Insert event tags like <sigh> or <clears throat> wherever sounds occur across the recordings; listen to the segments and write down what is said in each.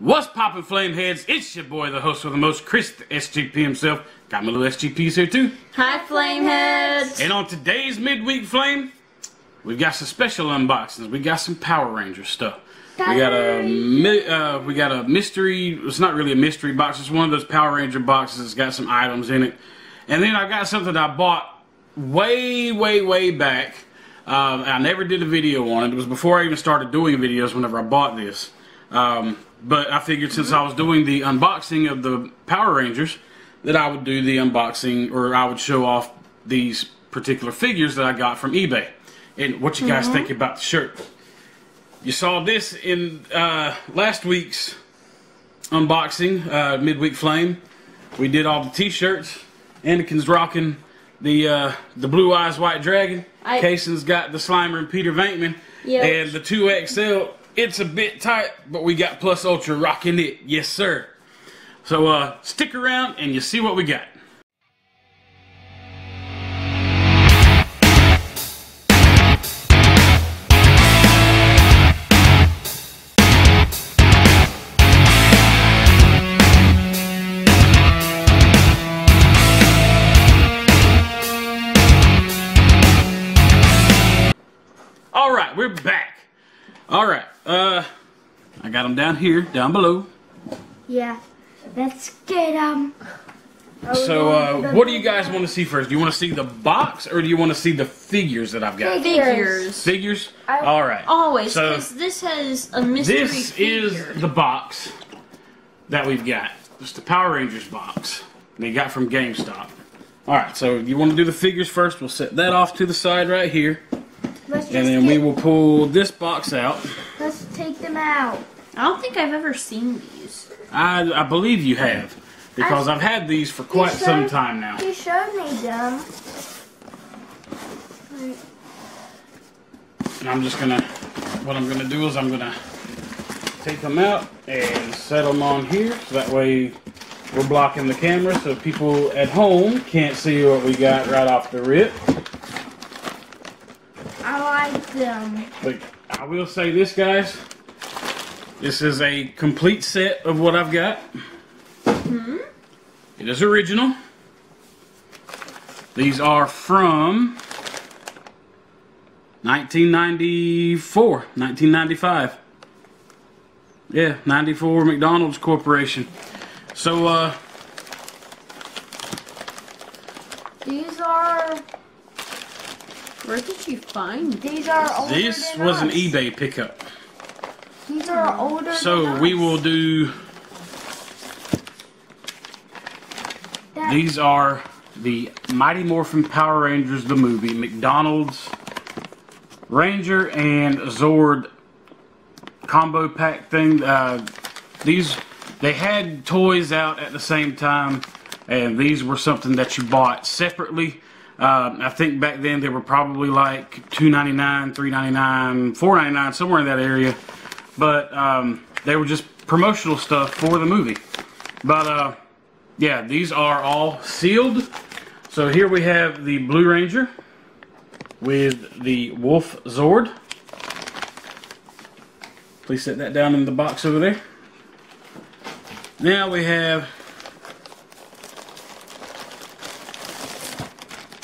What's poppin' flameheads? It's your boy, the host with the most, Chris, the SGP himself. Got my little SGPs here too. Hi, Flameheads! And on today's midweek flame, we've got some special unboxings. We got some Power Ranger stuff. We got a uh, we got a mystery. It's not really a mystery box. It's one of those Power Ranger boxes. It's got some items in it. And then I got something I bought way, way, way back. Um, I never did a video on it. It was before I even started doing videos. Whenever I bought this, um, but I figured since I was doing the unboxing of the Power Rangers, that I would do the unboxing or I would show off these particular figures that I got from eBay. And what you guys think about the shirt? You saw this in uh, last week's unboxing, uh, midweek flame. We did all the T-shirts. Anakin's rocking the uh, the Blue Eyes White Dragon. I- Kason's got the Slimer and Peter Venkman. Yep. And the 2XL, it's a bit tight, but we got Plus Ultra rocking it. Yes, sir. So uh, stick around and you see what we got. I down here, down below. Yeah, let's get um. So, uh, what do you guys want to see first? Do you want to see the box or do you want to see the figures that I've got? Figures. Figures? I- All right. Always, So- because this has a mystery This figure. is the box that we've got. It's the Power Rangers box they got from GameStop. All right, so you want to do the figures first? We'll set that off to the side right here, Let's and then we will pull this box out. Let's take them out. I don't think I've ever seen these. I, I believe you have because I've had these for quite You some time now. You showed me them. And I'm just gonna, what I'm gonna do is I'm gonna take them out and set them on here so that way we're blocking the camera so people at home can't see what we got right off the rip. I like them. But I will say this, guys. This is a complete set of what I've got. It is original. These are from 1994, 1995. Yeah, 94 McDonald's Corporation. So, uh, These are Where did you find these? these are older this than was an eBay pickup. These are older. So we will do That- These are the Mighty Morphin Power Rangers, the movie, McDonald's Ranger and Zord combo pack thing. Uh, these, they had toys out at the same time, and these were something that you bought separately. Uh, I think back then they were probably like $2.99, $3.99, $4.99, somewhere in that area. But um, they were just promotional stuff for the movie. But uh, yeah, these are all sealed. So here we have the Blue Ranger with the Wolf Zord. Please set that down in the box over there. Now we have.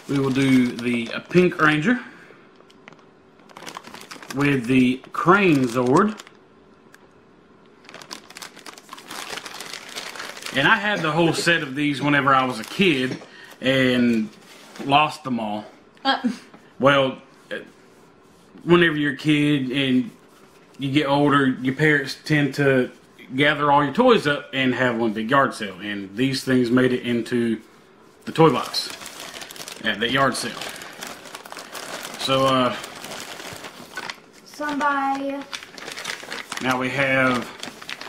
We will do the Pink Ranger with the Crane Zord. And I had the whole set of these whenever I was a kid and lost them all. Uh, Well, uh, whenever you're a kid and you get older, your parents tend to gather all your toys up and have one big yard sale. And these things made it into the toy box at that yard sale. So uh, somebody. now we have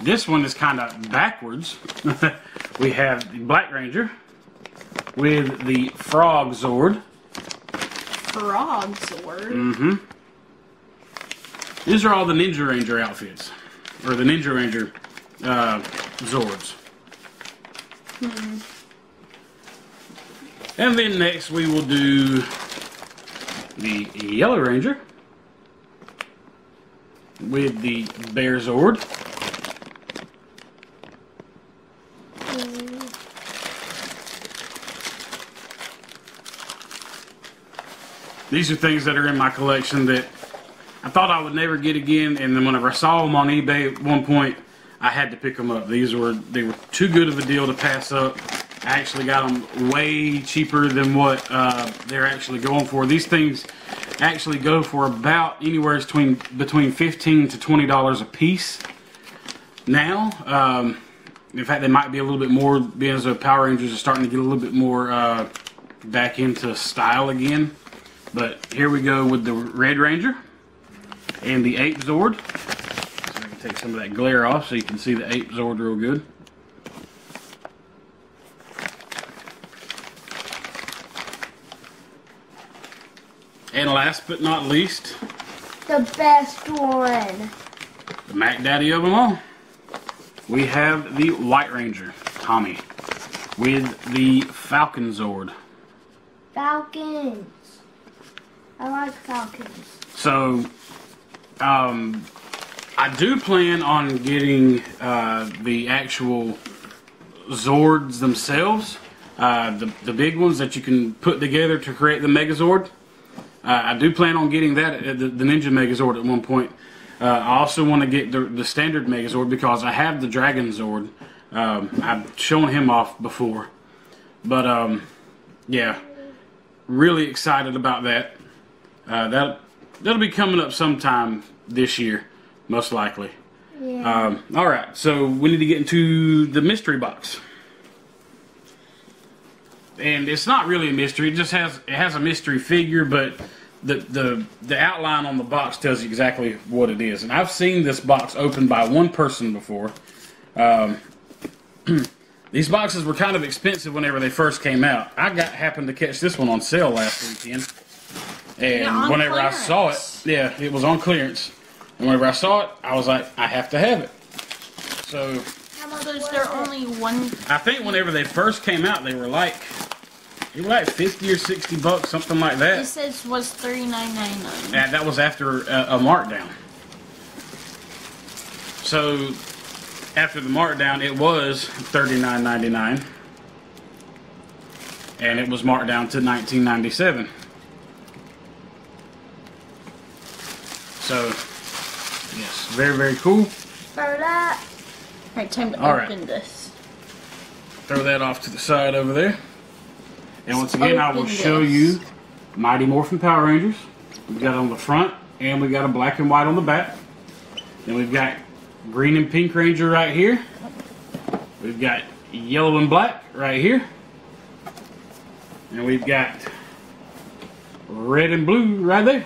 this one is kind of backwards. <laughs> we have the Black Ranger with the Frog Zord. frog Zord? Mm-hmm. These are all the Ninja Ranger outfits, or the Ninja Ranger uh, Zords. Hmm. And then next we will do the Yellow Ranger with the Bear Zord. These are things that are in my collection that I thought I would never get again, and then whenever I saw them on eBay at one point, I had to pick them up. These were they were too good of a deal to pass up. I actually got them way cheaper than what uh, they're actually going for. These things actually go for about anywhere between between fifteen to twenty dollars a piece. Now, um, in fact, they might be a little bit more, being as the Power Rangers are starting to get a little bit more uh, back into style again. But here we go with the Red Ranger and the Ape Zord. So I can take some of that glare off so you can see the Ape Zord real good. And last but not least, The best one. the Mac Daddy of them all. We have the White Ranger, Tommy, with the Falcon Zord. Falcons. I like falcons. So, um, I do plan on getting uh, the actual Zords themselves, uh, the the big ones that you can put together to create the Megazord. Uh, I do plan on getting that uh, the, the Ninja Megazord at one point. Uh, I also want to get the, the standard Megazord because I have the Dragon Zord. Um, I've shown him off before, but um, yeah, really excited about that. Uh, that that'll be coming up sometime this year, most likely. Yeah. Um, all right, so we need to get into the mystery box, and it's not really a mystery. It just has it has a mystery figure, but the the the outline on the box tells you exactly what it is. And I've seen this box opened by one person before. Um, <clears throat> these boxes were kind of expensive whenever they first came out. I got happened to catch this one on sale last weekend. And Yeah, whenever I saw it, yeah, it was on clearance. And whenever I saw it, I was like, I have to have it. So How much So is was there only one? I think whenever they first came out, they were like, they were like fifty or sixty bucks, something like that. It says was thirty nine ninety nine. And that was after a, a markdown. So after the markdown, it was thirty nine ninety nine, and it was marked down to nineteen ninety seven. So yes, very very cool. Alright, time to All right. open this. Throw that off to the side over there. And once again, I will show you Mighty Morphin Power Rangers. We've got it on the front, and we've got a black and white on the back. Then we've got green and pink Ranger right here. We've got yellow and black right here. And we've got red and blue right there.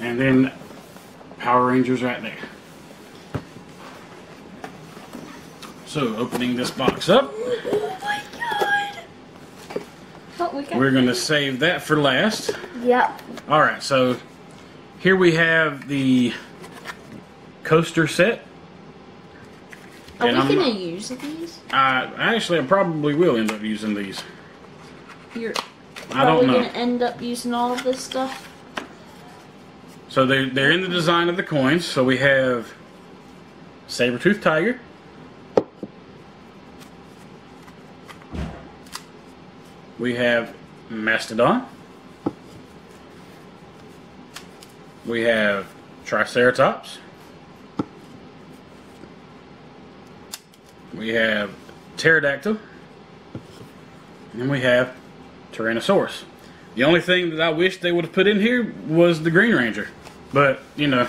And then Power Rangers right there. So, opening this box up. Oh my god! Oh, we got. We're going to save that for last. Yep. All right, so here we have the coaster set. Are and we I'm gonna use these? I actually, I probably will end up using these. You're I don't probably know. gonna end up using all of this stuff. So they're, they're in the design of the coins. So we have Saber-Tooth Tiger. We have Mastodon. We have Triceratops. We have Pterodactyl. And we have Tyrannosaurus. The only thing that I wish they would have put in here was the Green Ranger. But, you know,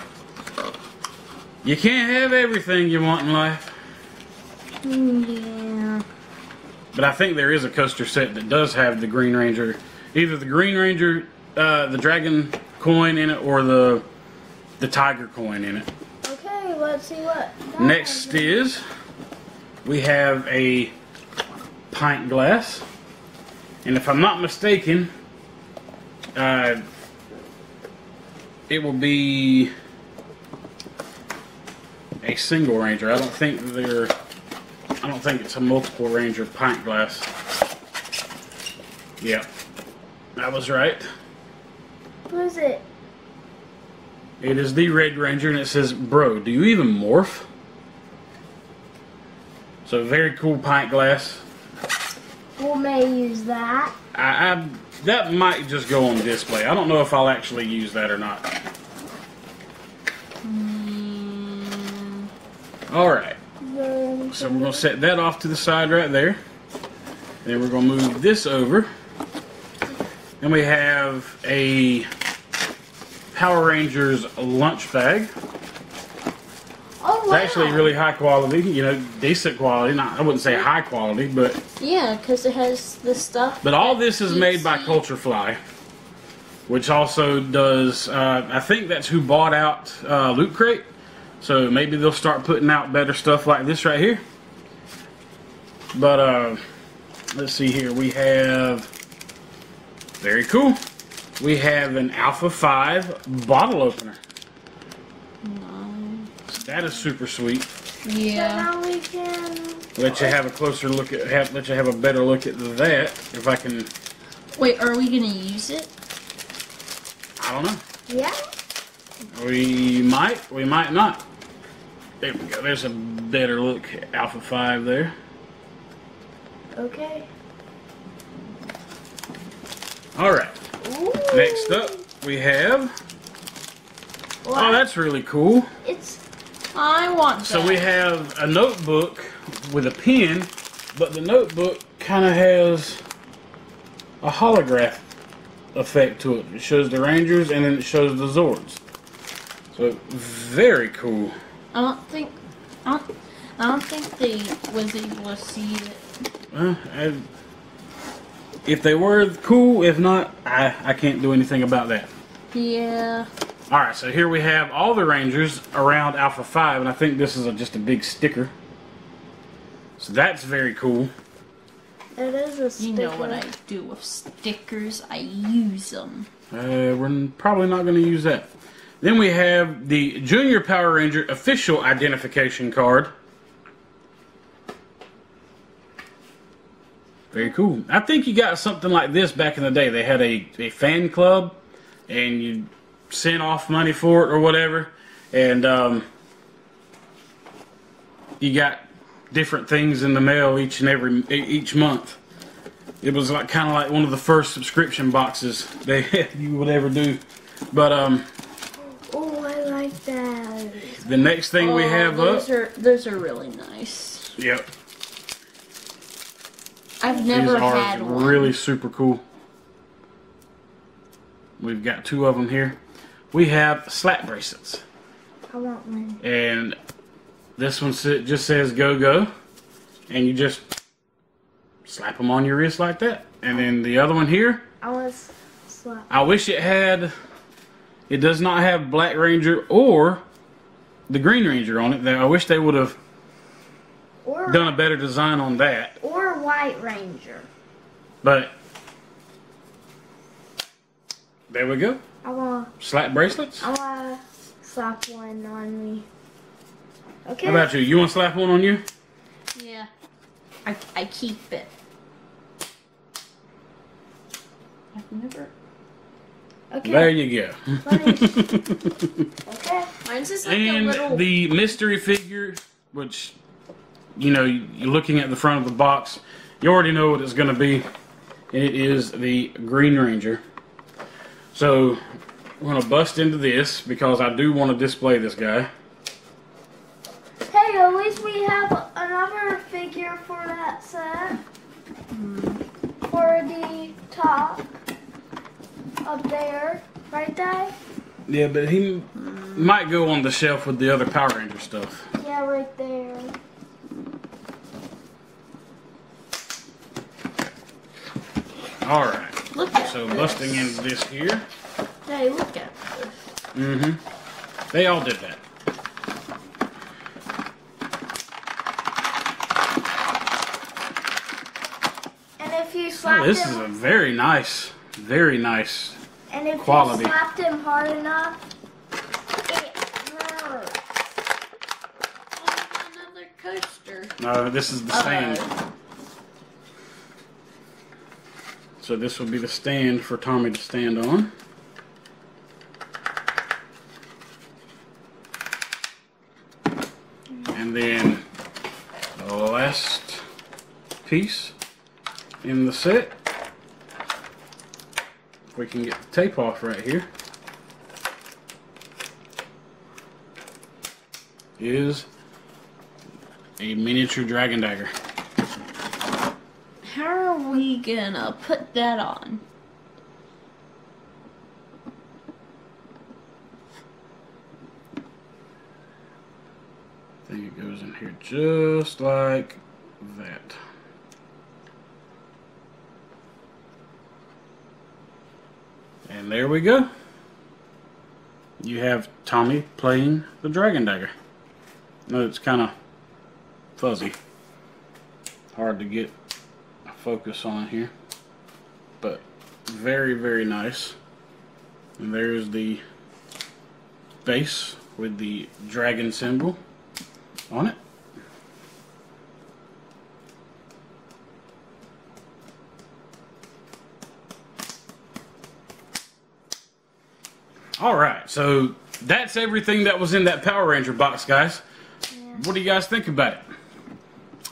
you can't have everything you want in life. Yeah. But I think there is a coaster set that does have the Green Ranger, either the Green Ranger, uh, the Dragon coin in it, or the the Tiger coin in it. Okay, let's see what. Next is. is we have a pint glass, and if I'm not mistaken, uh, it will be a single ranger. I don't think they're. I don't think it's a multiple ranger pint glass. Yep, I was right. What is it? It is the Red Ranger, and it says, "Bro, do you even morph?" So very cool pint glass. We may use that. I, I that might just go on display. I don't know if I'll actually use that or not. Mm, All right. So we're gonna set that off to the side right there. Then we're gonna move this over. Then we have a Power Rangers lunch bag. Oh, It's actually really high quality, you know, decent quality. Not, I wouldn't say high quality, but yeah, because it has the stuff. but all this is made by. Culture Fly, which also does. Uh, I think that's who bought out uh, Loot Crate. So maybe they'll start putting out better stuff like this right here. But uh, let's see here. We have very cool. We have an Alpha Five bottle opener. That is super sweet. So Yeah. now we can. Let you have a closer look at. Have, let you have a better look at that. If I can, Wait, are we gonna use it? I don't know. Yeah. We might, we might not. There we go. There's a better look. Alpha 5 there. Okay. Alright. Ooh. Next up, we have. Wow. Oh, that's really cool. It's I want So that. we have a notebook with a pen, but the notebook kind of has a holograph effect to it. It shows the Rangers and then it shows the Zords. So, very cool. I don't think. I don't, I don't think they was able to see it. Well, I, if they were cool, if not, I, I can't do anything about that. Yeah. Alright, so here we have all the Rangers around Alpha 5, and I think this is a, just a big sticker. So that's very cool. it is a sticker. You know what I do with stickers? I use them. Uh, we're probably not going to use that. Then we have the Junior Power Ranger official identification card. Very cool. I think you got something like this back in the day. They had a, a fan club, and you sent off money for it or whatever, and um, you got different things in the mail each and every e- each month. It was like kind of like one of the first subscription boxes they <laughs> you would ever do. But um, Oh, I like that. the next thing we Oh, have those up, are those are really nice. yep, I've never these are had one. really super cool. We've got two of them here. We have slap bracelets, I want one. and this one just says "Go Go," and you just slap them on your wrist like that. And then the other one here, I slap. I wish it had. It does not have Black Ranger or the Green Ranger on it. I wish they would have Or done a better design on that. or White Ranger. But there we go. I want. Slap bracelets. I want to slap one on me. Okay. How about you? You want to slap one on you? Yeah. I I keep it. I've never. okay. There you go. <laughs> okay. Mine's just like a little. and the mystery figure, which you know, you're looking at the front of the box, you already know what it's going to be, it is the Green Ranger. So I'm going to bust into this because I do want to display this guy. Hey, at least we have another figure for that set. For the top. Up there. Right there? Yeah, but he might go on the shelf with the other Power Ranger stuff. Yeah, right there. All right. Look at So this. busting into this here. Hey, look at this. Mm-hmm. They all did that. And if you slap Oh, this is a very nice, very nice. and if quality. you slapped him hard enough, it hurts. Oh, another coaster. No, this is the stand. Uh-oh. So this will be the stand for Tommy to stand on. And then the last piece in the set we can get the tape off right here, is a miniature dragon dagger. We gonna put that on? I think it goes in here just like that. And there we go. You have Tommy playing the Dragon Dagger. No, it's kind of fuzzy. Hard to get focus on here. But very, very nice. And there's the base with the dragon symbol on it. All right, so that's everything that was in that Power Ranger box, guys. What do you guys think about it?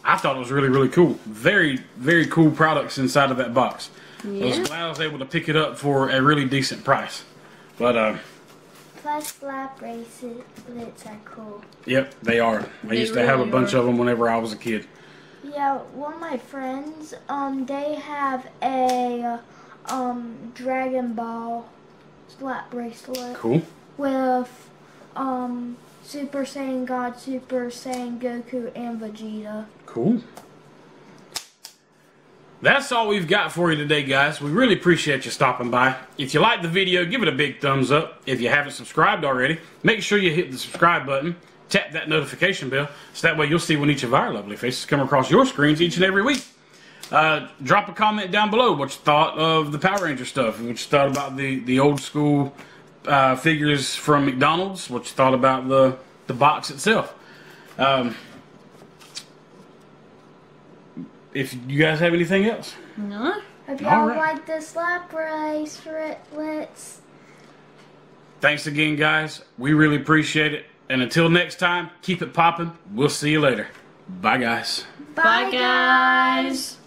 I thought it was really, really cool. Very, very cool products inside of that box. I was glad I was able to pick it up for a really decent price. But, uh, Plus lap bracelets are cool. yep, they are. I They used to have a bunch are. of them whenever I was a kid. Yeah, one of my friends, um, they have a um Dragon Ball slap bracelet Cool. with um Super Saiyan God, Super Saiyan Goku, and Vegeta. Cool. That's all we've got for you today, guys. We really appreciate you stopping by. If you liked the video, give it a big thumbs up. If you haven't subscribed already, make sure you hit the subscribe button, tap that notification bell, so that way you'll see when each of our lovely faces come across your screens each and every week. Uh, drop a comment down below what you thought of the Power Ranger stuff, what you thought about the, the old school uh, figures from McDonald's, what you thought about the, the box itself. Um, if you guys have anything else, No? Hope All y'all right. like the slap bracelets. thanks again, guys. We really appreciate it. And until next time, keep it popping. We'll see you later. Bye, guys. Bye, guys.